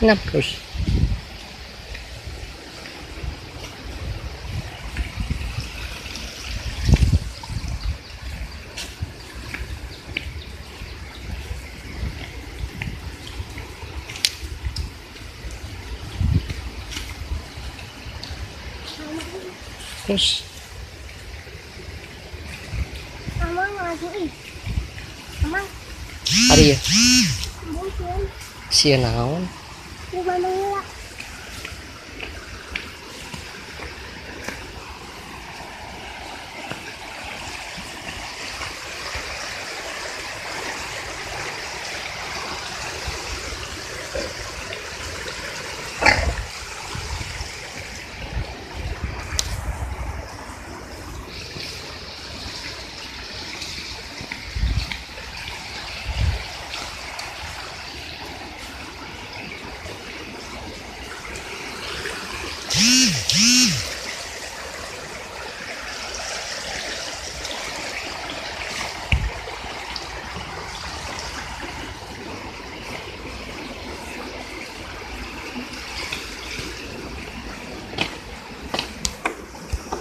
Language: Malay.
Napos. Terus. Amang lagi ih. Amang, hari ya? Mungkin sia naon 我关灯了 Hum.